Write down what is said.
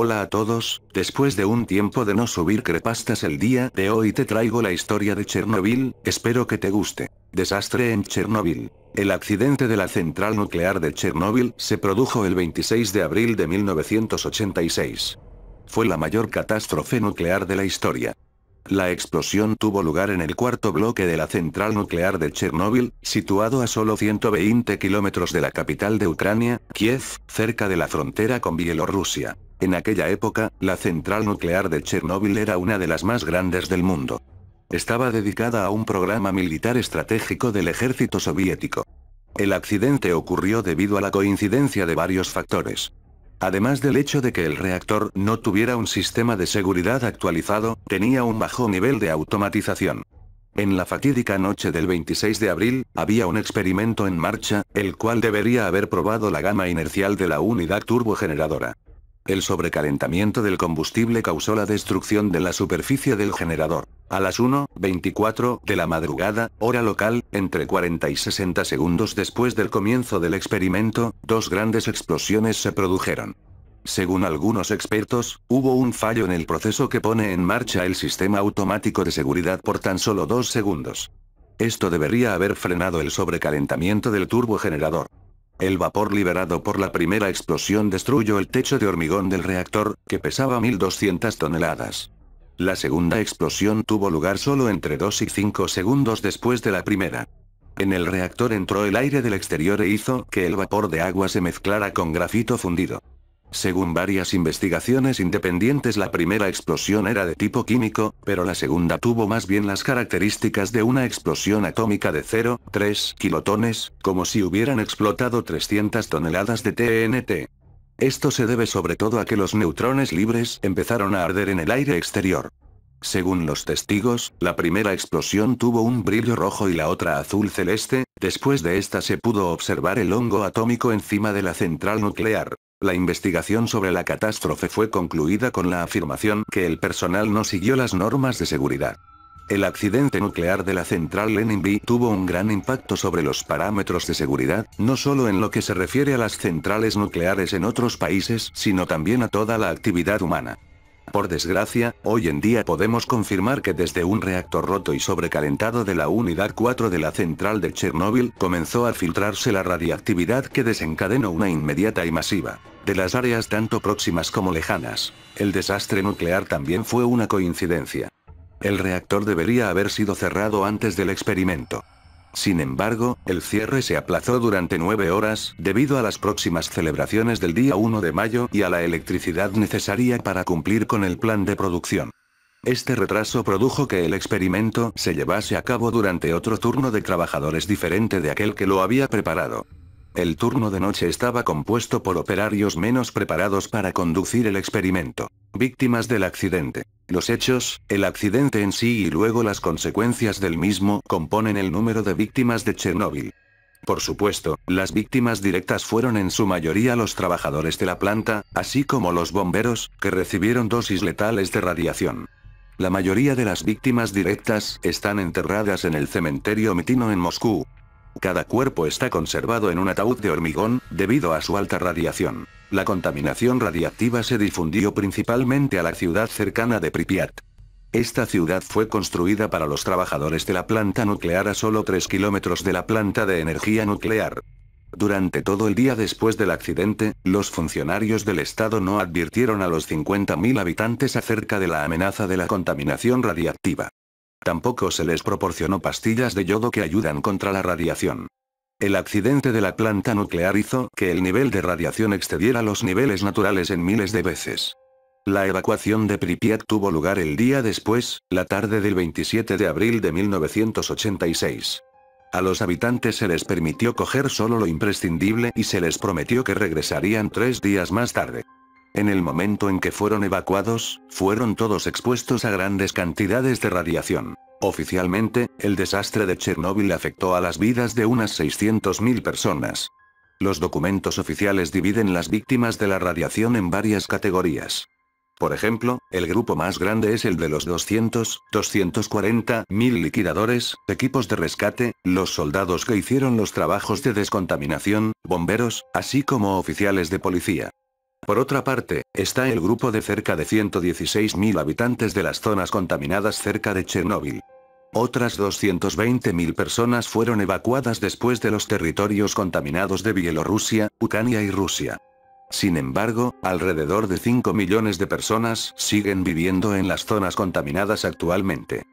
Hola a todos, después de un tiempo de no subir crepastas el día de hoy te traigo la historia de Chernobyl, espero que te guste. Desastre en Chernobyl. El accidente de la central nuclear de Chernobyl se produjo el 26 de abril de 1986. Fue la mayor catástrofe nuclear de la historia. La explosión tuvo lugar en el cuarto bloque de la central nuclear de Chernóbil, situado a solo 120 kilómetros de la capital de Ucrania, Kiev, cerca de la frontera con Bielorrusia. En aquella época, la central nuclear de Chernóbil era una de las más grandes del mundo. Estaba dedicada a un programa militar estratégico del ejército soviético. El accidente ocurrió debido a la coincidencia de varios factores. Además del hecho de que el reactor no tuviera un sistema de seguridad actualizado, tenía un bajo nivel de automatización. En la fatídica noche del 26 de abril, había un experimento en marcha, el cual debería haber probado la gama inercial de la unidad turbogeneradora. El sobrecalentamiento del combustible causó la destrucción de la superficie del generador. A las 1.24 de la madrugada, hora local, entre 40 y 60 segundos después del comienzo del experimento, dos grandes explosiones se produjeron. Según algunos expertos, hubo un fallo en el proceso que pone en marcha el sistema automático de seguridad por tan solo dos segundos. Esto debería haber frenado el sobrecalentamiento del turbogenerador. El vapor liberado por la primera explosión destruyó el techo de hormigón del reactor, que pesaba 1200 toneladas. La segunda explosión tuvo lugar solo entre 2 y 5 segundos después de la primera. En el reactor entró el aire del exterior e hizo que el vapor de agua se mezclara con grafito fundido. Según varias investigaciones independientes la primera explosión era de tipo químico, pero la segunda tuvo más bien las características de una explosión atómica de 0,3 kilotones, como si hubieran explotado 300 toneladas de TNT. Esto se debe sobre todo a que los neutrones libres empezaron a arder en el aire exterior. Según los testigos, la primera explosión tuvo un brillo rojo y la otra azul celeste, después de esta se pudo observar el hongo atómico encima de la central nuclear. La investigación sobre la catástrofe fue concluida con la afirmación que el personal no siguió las normas de seguridad. El accidente nuclear de la central Lenin B tuvo un gran impacto sobre los parámetros de seguridad, no solo en lo que se refiere a las centrales nucleares en otros países, sino también a toda la actividad humana. Por desgracia, hoy en día podemos confirmar que desde un reactor roto y sobrecalentado de la unidad 4 de la central de Chernóbil comenzó a filtrarse la radiactividad que desencadenó una inmediata y masiva. De las áreas tanto próximas como lejanas. El desastre nuclear también fue una coincidencia. El reactor debería haber sido cerrado antes del experimento. Sin embargo, el cierre se aplazó durante nueve horas, debido a las próximas celebraciones del día 1 de mayo y a la electricidad necesaria para cumplir con el plan de producción. Este retraso produjo que el experimento se llevase a cabo durante otro turno de trabajadores diferente de aquel que lo había preparado. El turno de noche estaba compuesto por operarios menos preparados para conducir el experimento. Víctimas del accidente. Los hechos, el accidente en sí y luego las consecuencias del mismo componen el número de víctimas de Chernóbil. Por supuesto, las víctimas directas fueron en su mayoría los trabajadores de la planta, así como los bomberos, que recibieron dosis letales de radiación. La mayoría de las víctimas directas están enterradas en el cementerio Mitino en Moscú, cada cuerpo está conservado en un ataúd de hormigón, debido a su alta radiación. La contaminación radiactiva se difundió principalmente a la ciudad cercana de Pripyat. Esta ciudad fue construida para los trabajadores de la planta nuclear a solo 3 kilómetros de la planta de energía nuclear. Durante todo el día después del accidente, los funcionarios del Estado no advirtieron a los 50.000 habitantes acerca de la amenaza de la contaminación radiactiva. Tampoco se les proporcionó pastillas de yodo que ayudan contra la radiación. El accidente de la planta nuclear hizo que el nivel de radiación excediera los niveles naturales en miles de veces. La evacuación de Pripyat tuvo lugar el día después, la tarde del 27 de abril de 1986. A los habitantes se les permitió coger solo lo imprescindible y se les prometió que regresarían tres días más tarde. En el momento en que fueron evacuados, fueron todos expuestos a grandes cantidades de radiación. Oficialmente, el desastre de Chernóbil afectó a las vidas de unas 600.000 personas. Los documentos oficiales dividen las víctimas de la radiación en varias categorías. Por ejemplo, el grupo más grande es el de los 200, 240 mil liquidadores, equipos de rescate, los soldados que hicieron los trabajos de descontaminación, bomberos, así como oficiales de policía. Por otra parte, está el grupo de cerca de 116.000 habitantes de las zonas contaminadas cerca de Chernóbil. Otras 220.000 personas fueron evacuadas después de los territorios contaminados de Bielorrusia, Ucrania y Rusia. Sin embargo, alrededor de 5 millones de personas siguen viviendo en las zonas contaminadas actualmente.